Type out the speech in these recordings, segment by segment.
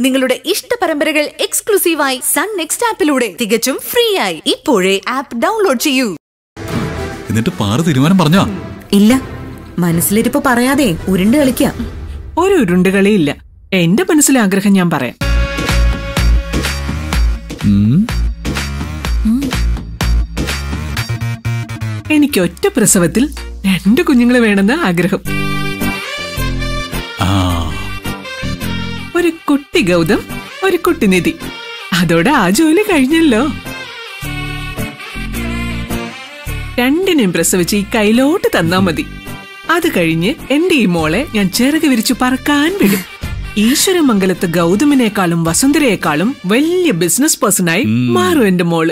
നിങ്ങളുടെ ഇഷ്ട പരമ്പരകൾ എക്സ്ക്ലൂസീവായി സൺ നെക്സ്റ്റ് ആപ്പിലൂടെ തികച്ചും ഫ്രീ ആയി ഇപ്പോഴേ ആപ്പ് ഡൗൺലോഡ് ചെയ്യൂ. എന്നിട്ട് പാറ തീരുമാനം പറഞ്ഞോ? ഇല്ല. മനസ്സിലിരിപ്പ് പറയാതെ ഉരുണ്ട് കളിക്കാം. ഒരു ഉരുണ്ട് കളിയില്ല. എന്റെ മനസ്സിലെ ആഗ്രഹം ഞാൻ പറയാം. എനിക്ക് ഒറ്റ പ്രസവത്തിൽ രണ്ട് കുഞ്ഞുങ്ങൾ വേണമെന്ന് ആഗ്രഹം. ആ. ഒരു കുട്ടി ഗൗതം ഒരു കുട്ടി നിധി. അതോടെ ആ ജോലി കഴിഞ്ഞല്ലോ. രണ്ടിനെയും പ്രസവിച്ച് ഈ കയ്യിലോട്ട് തന്നാ മതി. അത് കഴിഞ്ഞ് എന്റെ ഈ മോളെ ഞാൻ ചിറക് വിരിച്ചു പറക്കാൻ വിടും. ഈശ്വരമംഗലത്ത് ഗൗതമിനേക്കാളും വസുന്ധരയെക്കാളും വലിയ ബിസിനസ് പേഴ്സണായി മാറും എന്റെ മോൾ?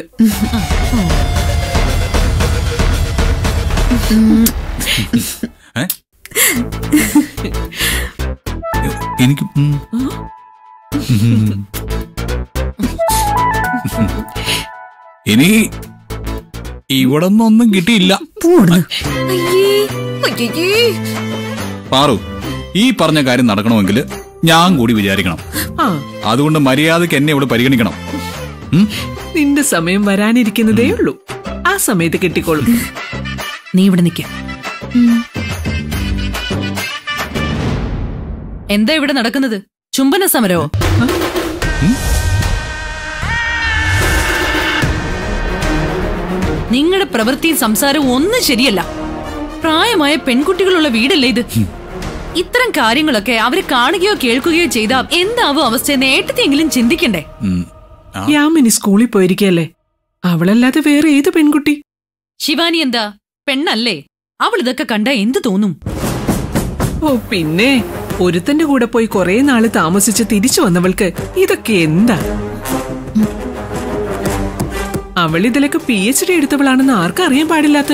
എനിക്ക്. ഇനി ഇവിടെ ഒന്നും കിട്ടിയില്ല. പാറു ഈ പറഞ്ഞ കാര്യം നടക്കണമെങ്കിൽ ഞാൻ കൂടി വിചാരിക്കണം. ആ. അതുകൊണ്ട് മര്യാദയ്ക്ക് എന്നെ ഇവിടെ പരിഗണിക്കണം. നിന്റെ സമയം വരാനിരിക്കുന്നതേ ഉള്ളൂ. ആ സമയത്ത് കിട്ടിക്കോളും. നീ ഇവിടെ നിൽക്ക എന്താ ഇവിടെ നടക്കുന്നത്? ചുംബന സമരവോ നിങ്ങളുടെ പ്രവൃത്തിയും സംസാരവും ഒന്നും ശരിയല്ല. പ്രായമായ പെൺകുട്ടികളുള്ള വീടല്ലേ ഇത്? ഇത്തരം കാര്യങ്ങളൊക്കെ അവർ കാണുകയോ കേൾക്കുകയോ ചെയ്താൽ എന്താവും അവസ്ഥ നേട്ടത്തെങ്കിലും ചിന്തിക്കണ്ടേ? യാമിനി സ്കൂളിൽ പോയിരിക്കല്ലേ അവളല്ലാതെ വേറെ ഏത് പെൺകുട്ടി? ശിവാനി എന്താ? പെണ്ണല്ലേ? അവൾ ഇതൊക്കെ കണ്ട എന്ത് തോന്നും? ഓ പിന്നെ. ഒരുത്തന്റെ കൂടെ പോയി കുറെ നാൾ താമസിച്ച് തിരിച്ചു വന്നവൾക്ക് ഇതൊക്കെ എന്താ? അവൾ ഇതിലൊക്കെ പി എച്ച് ഡി എടുത്തവളാണെന്ന് ആർക്കറിയാൻ പാടില്ലാത്ത